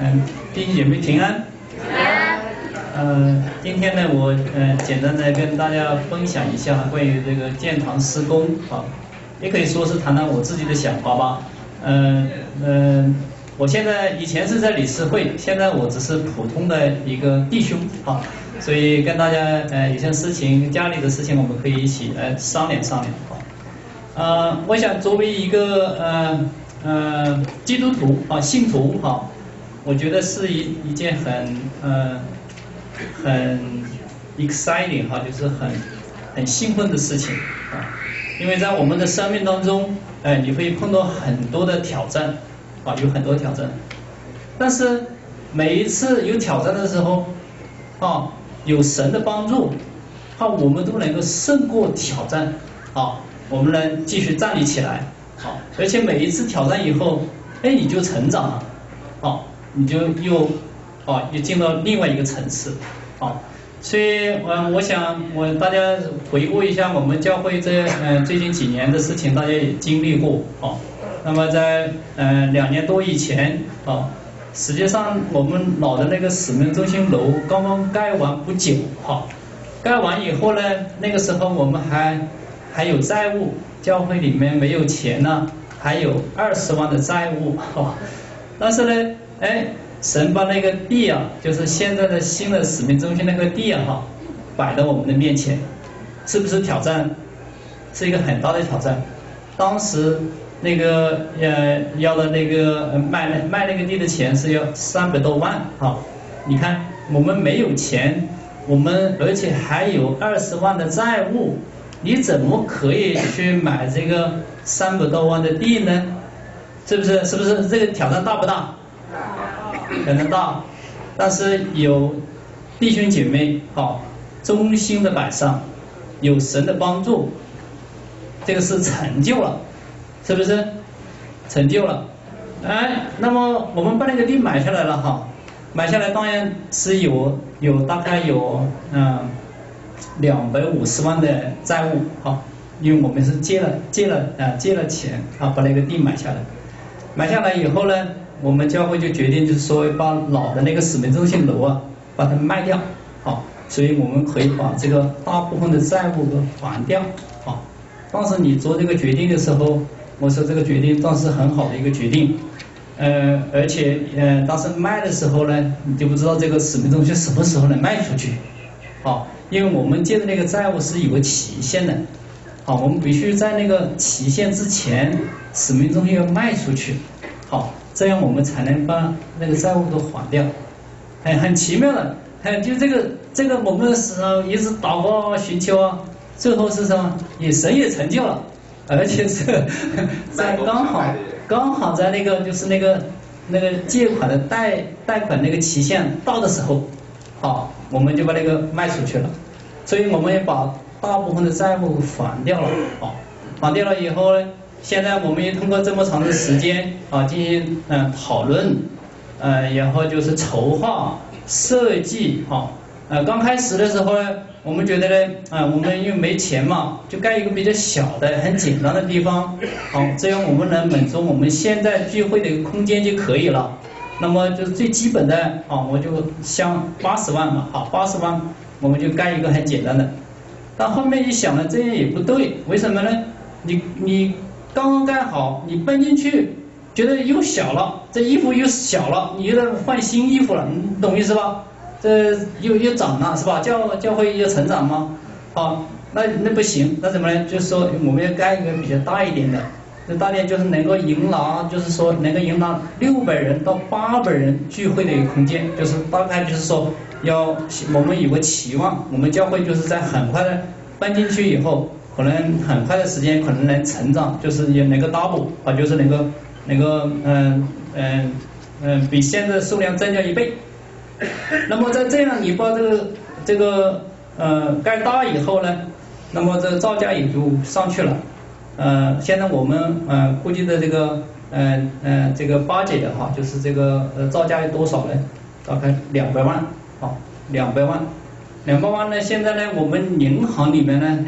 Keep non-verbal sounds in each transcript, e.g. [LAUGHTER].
嗯，弟兄姐妹平安。平安。嗯，今天呢，我呃简单的跟大家分享一下关于这个建堂施工啊，也可以说是谈谈我自己的想法吧。嗯嗯，我现在以前是在理事会，现在我只是普通的一个弟兄啊，所以跟大家呃有些事情家里的事情我们可以一起来商量商量啊。呃，我想作为一个呃呃基督徒啊信徒哈，我觉得是一一件很呃很 exciting 哈，就是很很兴奋的事情啊，因为在我们的生命当中，哎，你会碰到很多的挑战啊，有很多挑战，但是每一次有挑战的时候啊，有神的帮助，啊，我们都能够胜过挑战啊。我们能继续站立起来，好，而且每一次挑战以后，哎，你就成长了，好，你就又，啊，又进到另外一个层次，啊，所以，嗯，我想我大家回顾一下我们教会这嗯最近几年的事情，大家也经历过，啊，那么在嗯两年多以前，啊，实际上我们老的那个使命中心楼刚刚盖完不久，哈，盖完以后呢，那个时候我们还。还有债务，教会里面没有钱呢，还有二十万的债务，哈。但是呢，哎，神把那个地啊，就是现在的新的使命中心那个地啊，哈，摆到我们的面前，是不是挑战？是一个很大的挑战。当时那个呃要的那个卖那卖那个地的钱是要三百多万，哈。你看我们没有钱，我们而且还有二十万的债务。你怎么可以去买这个三百多万的地呢？是不是？是不是这个挑战大不大？可能大，但是有弟兄姐妹好，忠心的摆上，有神的帮助，这个是成就了，是不是？成就了，哎，那么我们把那个地买下来了哈，买下来当然是有有大概有嗯。两百五十万的债务，哈，因为我们是借了借了啊借了钱啊把那个地买下来，买下来以后呢，我们教会就决定就是说把老的那个使命中心楼啊把它卖掉，好，所以我们可以把这个大部分的债务都还掉，好，当时你做这个决定的时候，我说这个决定倒是很好的一个决定，呃，而且呃当时卖的时候呢，你就不知道这个使命中心什么时候能卖出去，好。因为我们借的那个债务是有个期限的，好，我们必须在那个期限之前，使命中心要卖出去，好，这样我们才能把那个债务都还掉，很很奇妙的，哎，就这个这个我们时候一直祷告寻求啊，最后是什么？也神也成就了，而且是 [LAUGHS] 在刚好刚好在那个就是那个那个借款的贷贷款那个期限到的时候。好，我们就把那个卖出去了，所以我们也把大部分的债务还掉了。好，还掉了以后呢，现在我们也通过这么长的时间啊进行嗯讨论，呃，然后就是筹划设计。好，呃，刚开始的时候呢，我们觉得呢，啊，我们因为没钱嘛，就盖一个比较小的、很简单的地方。好，这样我们能满足我们现在聚会的一个空间就可以了。那么就是最基本的啊，我就像八十万嘛，好，八十万我们就盖一个很简单的。但后面一想呢，这样也不对，为什么呢？你你刚刚盖好，你搬进去觉得又小了，这衣服又小了，你又得换新衣服了，你懂意思吧？这又又长了是吧？教教会要成长吗？好，那那不行，那怎么呢？就是说我们要盖一个比较大一点的。这大概就是能够迎纳，就是说能够迎纳六百人到八百人聚会的一个空间，就是大概就是说要我们有个期望，我们教会就是在很快的搬进去以后，可能很快的时间可能能成长，就是也能够 double 啊，就是能够能够嗯嗯嗯比现在数量增加一倍。那么在这样你把这个这个呃盖大以后呢，那么这造价也就上去了。呃，现在我们呃估计的这个呃呃这个八姐的哈，就是这个呃造价有多少呢？大概两百万，啊，两百万，两百万呢？现在呢，我们银行里面呢，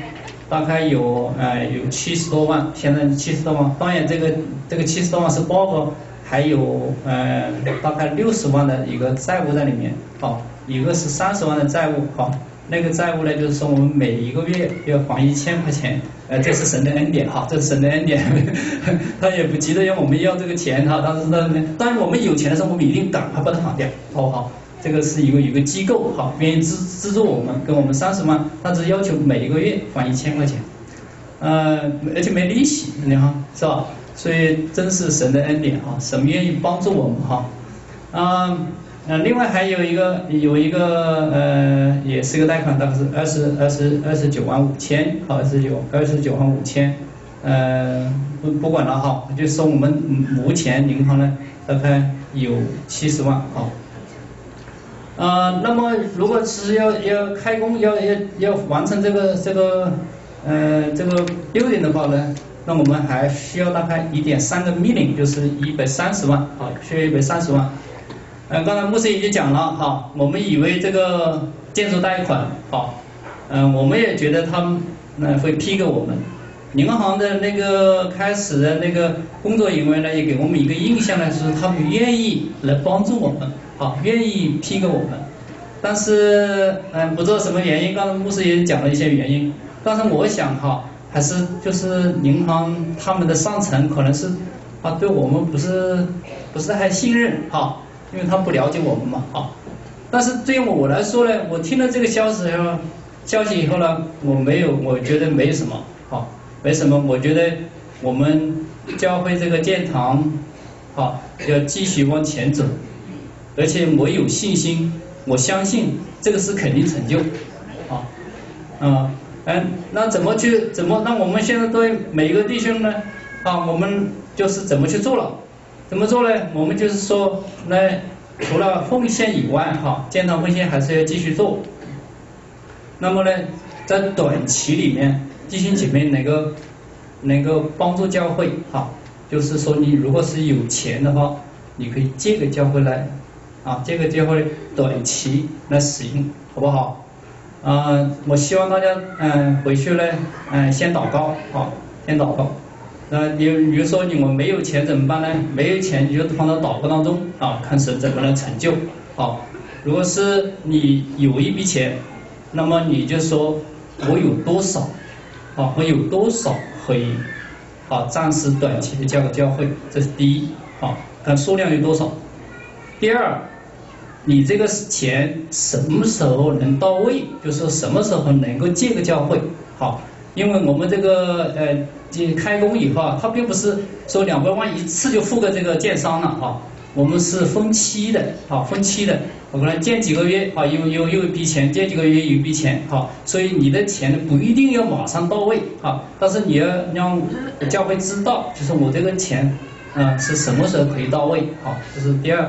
大概有呃有七十多万，现在七十多万，当然这个这个七十多万是包括还有呃大概六十万的一个债务在里面，好，一个是三十万的债务，好，那个债务呢就是说我们每一个月要还一千块钱，呃这是神的恩典哈，这是神的恩典，[LAUGHS] 他也不急着要我们要这个钱哈，但是呢，但是我们有钱的时候我们一定赶快把它还掉，好不好？这个是一个一个机构哈，愿意资资助我们，给我们三十万，但是要求每一个月还一千块钱，呃而且没利息，你看是吧？所以真是神的恩典啊，神愿意帮助我们哈。啊，呃，另外还有一个有一个呃，也是个贷款，大概是二十二十二十九万五千，好，二十九二十九万五千，呃，不不管了哈，就是说我们目前银行呢大概有七十万哈。呃，那么如果是要要开工要要要完成这个这个呃这个六点的话呢？那我们还需要大概一点三个 million，就是一百三十万，好，需要一百三十万。嗯，刚才牧师已经讲了，哈，我们以为这个建筑贷款，好，嗯，我们也觉得他们那会批给我们。银行的那个开始的那个工作人员呢，也给我们一个印象呢，是他们愿意来帮助我们，好，愿意批给我们。但是，嗯，不知道什么原因，刚才牧师也讲了一些原因，但是我想，哈。还是就是银行他们的上层可能是啊对我们不是不是太信任哈，因为他不了解我们嘛哈。但是对于我来说呢，我听了这个消息以后，消息以后呢，我没有我觉得没什么哈，没什么。我觉得我们教会这个殿堂哈要继续往前走，而且我有信心，我相信这个是肯定成就啊啊。嗯，那怎么去怎么？那我们现在对每一个弟兄呢，啊，我们就是怎么去做了？怎么做呢？我们就是说，那除了奉献以外，哈，建堂奉献还是要继续做。那么呢，在短期里面，弟兄姐妹能够能够帮助教会，哈，就是说你如果是有钱的话，你可以借给教会来，啊，借给教会短期来使用，好不好？啊，我希望大家嗯回去呢嗯先祷告啊，先祷告。那你比如说你们没有钱怎么办呢？没有钱你就放到祷告当中啊，看神怎么能成就。好，如果是你有一笔钱，那么你就说我有多少啊，我有多少可以啊暂时短期的交个教会，这是第一啊，看数量有多少。第二。你这个钱什么时候能到位？就是什么时候能够借个教会？好，因为我们这个呃，这开工以后啊，它并不是说两百万一次就付给这个建商了啊，我们是分期的，好，分期的，我可能借几个月啊，又又又一笔钱，借几个月有一笔钱，好，所以你的钱不一定要马上到位啊，但是你要让教会知道，就是我这个钱啊是什么时候可以到位？好，这是第二，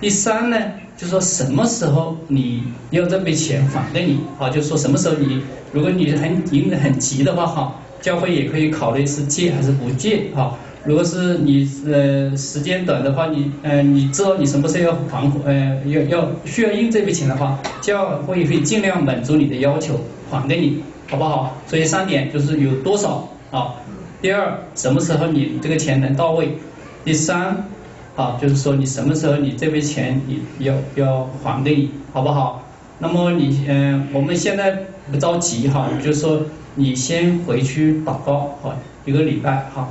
第三呢？就说什么时候你要这笔钱还给你，好，就说什么时候你，如果你很因为很急的话，哈，教会也可以考虑是借还是不借，哈。如果是你呃时间短的话，你呃你知道你什么时候要还呃要要需要用这笔钱的话，教会会尽量满足你的要求还给你，好不好？所以三点就是有多少啊？第二，什么时候你这个钱能到位？第三。啊，就是说你什么时候你这笔钱你要要还给你，好不好？那么你嗯，我们现在不着急哈，就是说你先回去祷告好一个礼拜哈，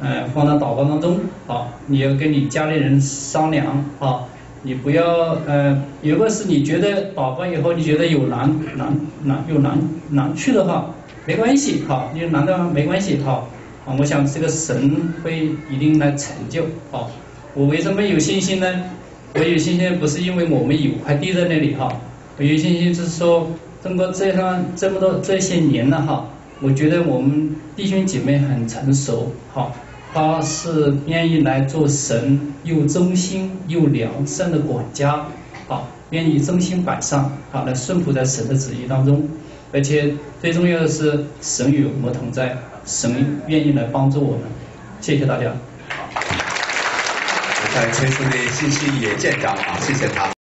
嗯，放在祷告当中好，你要跟你家里人商量啊，你不要呃，如果是你觉得祷告以后你觉得有难难难有难难去的话，没关系好，你难的没关系好，啊，我想这个神会一定来成就好。我为什么有信心呢？我有信心不是因为我们有块地在那里哈，我有信心就是说，通过这段这么多这些年了哈，我觉得我们弟兄姐妹很成熟哈，他是愿意来做神又忠心又良善的管家，好，愿意忠心摆上，好来顺服在神的旨意当中，而且最重要的是神与我们同在，神愿意来帮助我们，谢谢大家。在陈述的信息也见长啊，谢谢他。